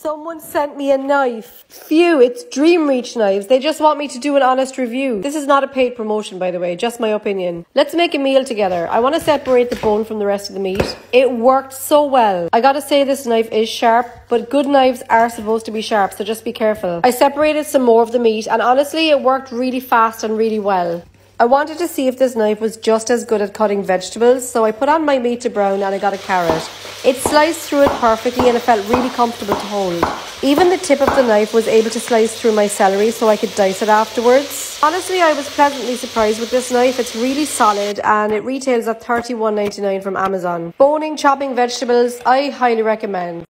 Someone sent me a knife. Phew, it's Dream Reach knives. They just want me to do an honest review. This is not a paid promotion, by the way, just my opinion. Let's make a meal together. I want to separate the bone from the rest of the meat. It worked so well. I gotta say this knife is sharp, but good knives are supposed to be sharp, so just be careful. I separated some more of the meat, and honestly, it worked really fast and really well. I wanted to see if this knife was just as good at cutting vegetables, so I put on my meat to brown and I got a carrot. It sliced through it perfectly and it felt really comfortable to hold. Even the tip of the knife was able to slice through my celery so I could dice it afterwards. Honestly, I was pleasantly surprised with this knife. It's really solid and it retails at $31.99 from Amazon. Boning, chopping vegetables, I highly recommend.